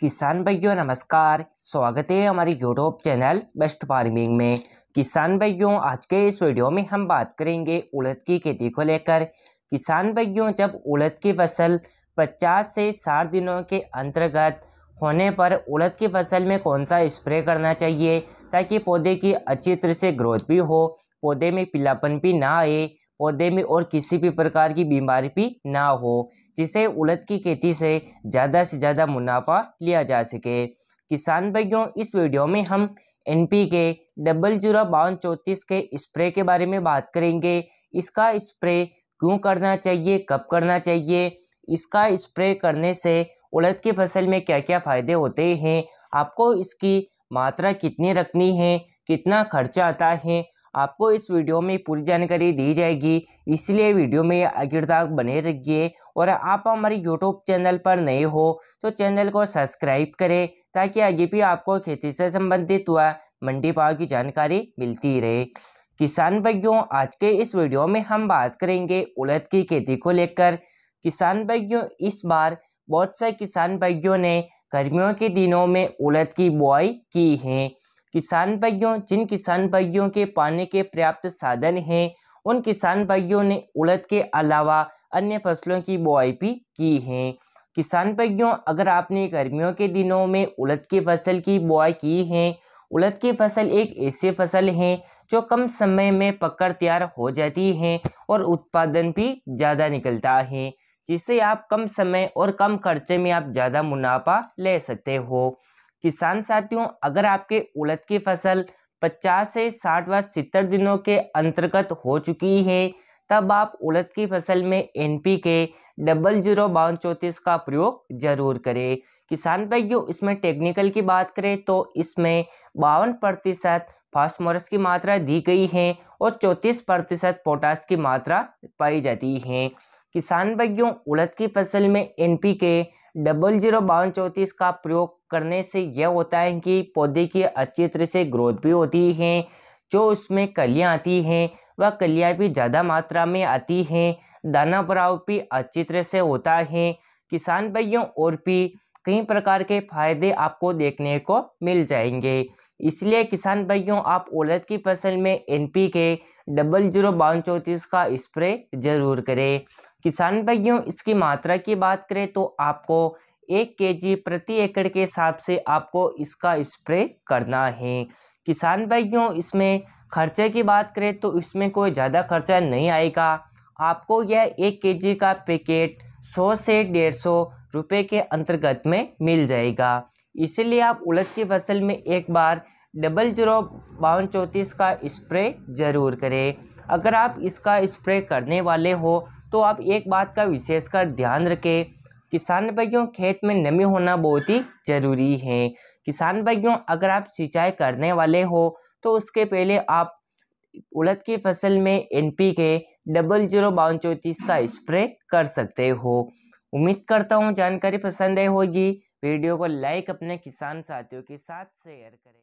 किसान भाइयों, नमस्कार। स्वागत है हमारे यूट्यूब चैनल बेस्ट फ़ार्मिंग में। किसान भाइयों, आज के इस वीडियो में हम बात करेंगे उड़द की खेती को लेकर। किसान भाइयों, जब उड़द की फ़सल 50 से 60 दिनों के अंतर्गत होने पर उड़द की फ़सल में कौन सा स्प्रे करना चाहिए, ताकि पौधे की अच्छी तरह से ग्रोथ भी हो, पौधे में पीलापन भी ना आए पौधे में और किसी भी प्रकार की बीमारी भी ना हो, जिसे उड़द की खेती से ज़्यादा से ज़्यादा मुनाफा लिया जा सके। किसान भाइयों, इस वीडियो में हम N P K double zero बावन चौंतीस के स्प्रे के बारे में बात करेंगे। इसका स्प्रे क्यों करना चाहिए, कब करना चाहिए, इसका स्प्रे करने से उड़द की फ़सल में क्या क्या फ़ायदे होते हैं, आपको इसकी मात्रा कितनी रखनी है, कितना खर्चा आता है आपको इस वीडियो में पूरी जानकारी दी जाएगी। इसलिए वीडियो में आखिर तक बने रहिए और आप हमारे यूट्यूब चैनल पर नए हो तो चैनल को सब्सक्राइब करें ताकि आगे भी आपको खेती से संबंधित व मंडी भाव की जानकारी मिलती रहे। किसान भाइयों, आज के इस वीडियो में हम बात करेंगे उड़द की खेती को लेकर। किसान भाइयों, इस बार बहुत से किसान भाइयों ने गर्मियों के दिनों में उड़द की बुआई की है। किसान भाइयों, जिन किसान भाइयों के पानी के पर्याप्त साधन हैं, उन किसान भाइयों ने उड़द के अलावा अन्य फ़सलों की बुआई भी की है। किसान भाइयों, अगर आपने गर्मियों के दिनों में उड़द की फ़सल की बुआई की है, उड़द की फ़सल एक ऐसी फ़सल है, जो कम समय में पककर तैयार हो जाती है और उत्पादन भी ज़्यादा निकलता है, जिससे आप कम समय और कम खर्चे में आप ज़्यादा मुनाफा ले सकते हो। किसान साथियों, अगर आपके उड़द की फ़सल 50 से 60 व सत्तर दिनों के अंतर्गत हो चुकी है, तब आप उड़द की फ़सल में N P K double zero बावन चौंतीस का प्रयोग ज़रूर करें। किसान भाइयों, इसमें टेक्निकल की बात करें तो इसमें बावन प्रतिशत फास्फोरस की मात्रा दी गई है और चौंतीस प्रतिशत पोटास की मात्रा पाई जाती है। किसान भाइयों, उड़द की फ़सल में N P K double zero बावन चौंतीस का प्रयोग करने से यह होता है कि पौधे की अच्छी तरह से ग्रोथ भी होती है, जो उसमें कलियाँ आती हैं, वह कलियाँ भी ज़्यादा मात्रा में आती हैं, दाना भराव भी अच्छी तरह से होता है। किसान भाइयों और भी कई प्रकार के फ़ायदे आपको देखने को मिल जाएँगे। इसलिए किसान भाइयों, आप उड़द की फ़सल में N P K double zero बावन चौंतीस का स्प्रे ज़रूर करें। किसान भाइयों, इसकी मात्रा की बात करें तो आपको एक केजी प्रति एकड़ के हिसाब से आपको इसका स्प्रे करना है। किसान भाइयों, इसमें खर्चे की बात करें तो इसमें कोई ज़्यादा खर्चा नहीं आएगा। आपको यह एक केजी का पैकेट सौ से डेढ़ सौ रुपये के अंतर्गत में मिल जाएगा। इसलिए आप उड़द की फ़सल में एक बार डबल ज़ीरो बावन चौंतीस का स्प्रे ज़रूर करें। अगर आप इसका स्प्रे करने वाले हो तो आप एक बात का विशेषकर ध्यान रखें किसान भाइयों, खेत में नमी होना बहुत ही ज़रूरी है। किसान भाइयों, अगर आप सिंचाई करने वाले हो तो उसके पहले आप उड़द की फ़सल में N P K double zero बावन चौंतीस का स्प्रे कर सकते हो। उम्मीद करता हूँ जानकारी पसंद आई होगी। वीडियो को लाइक अपने किसान साथियों के साथ शेयर करें।